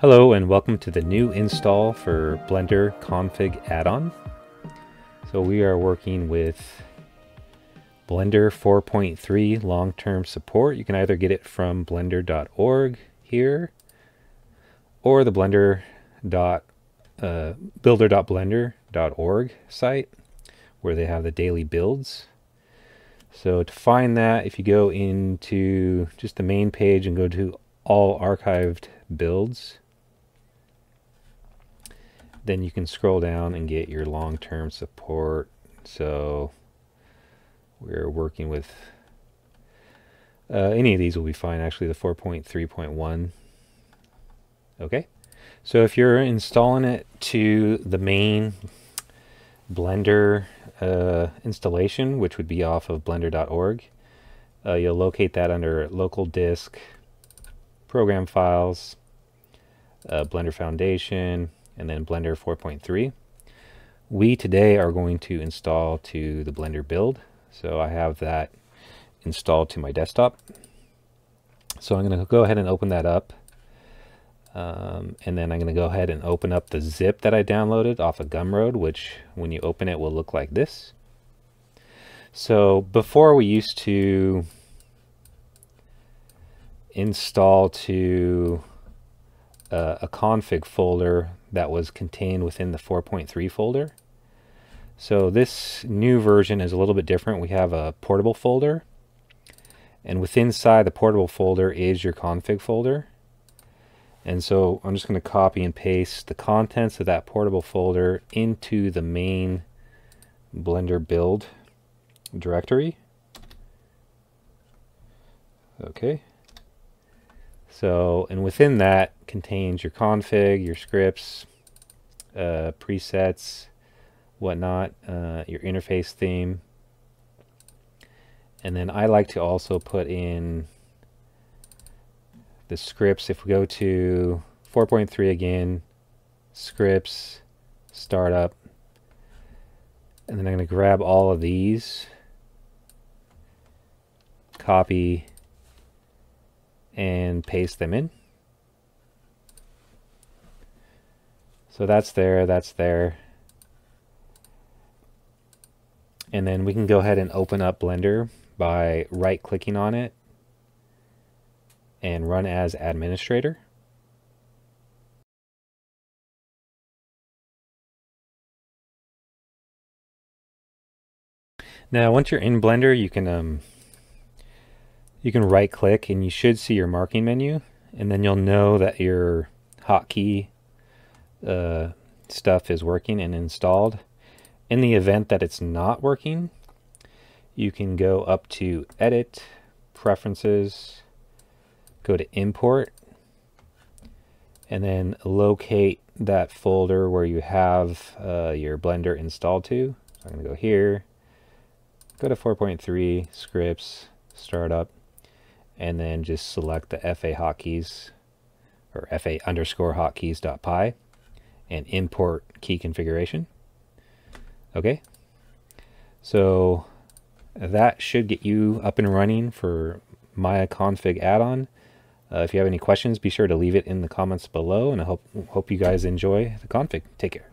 Hello and welcome to the new install for Blender config add-on. So we are working with Blender 4.3 long-term support. You can either get it from blender.org here or the blender uh, builder.blender.org site where they have the daily builds. So to find that, if you go into just the main page and go to all archived builds, then you can scroll down and get your long-term support. So we're working with uh, any of these will be fine. Actually, the 4.3.1. Okay. So if you're installing it to the main Blender uh, installation, which would be off of blender.org, uh, you'll locate that under local disk, program files, uh, Blender Foundation, and then Blender 4.3. We today are going to install to the Blender build. So I have that installed to my desktop. So I'm going to go ahead and open that up. Um, and then I'm going to go ahead and open up the zip that I downloaded off of Gumroad, which when you open it will look like this. So before we used to install to uh, a config folder that was contained within the 4.3 folder. So this new version is a little bit different. We have a portable folder and within inside the portable folder is your config folder. And so I'm just going to copy and paste the contents of that portable folder into the main Blender build directory. Okay. So, and within that contains your config, your scripts, uh, presets, whatnot, uh, your interface theme. And then I like to also put in the scripts. If we go to 4.3 again, scripts, startup, and then I'm going to grab all of these, copy, and paste them in. So that's there, that's there. And then we can go ahead and open up Blender by right clicking on it and run as administrator. Now once you're in Blender you can um, you can right click and you should see your marking menu and then you'll know that your hotkey uh, stuff is working and installed. In the event that it's not working, you can go up to Edit, Preferences, go to Import, and then locate that folder where you have uh, your Blender installed to. So I'm going to go here, go to 4.3, Scripts, Startup, and then just select the FA hotkeys or FA underscore hotkeys.py and import key configuration. Okay, so that should get you up and running for Maya config add-on. Uh, if you have any questions, be sure to leave it in the comments below, and I hope hope you guys enjoy the config. Take care.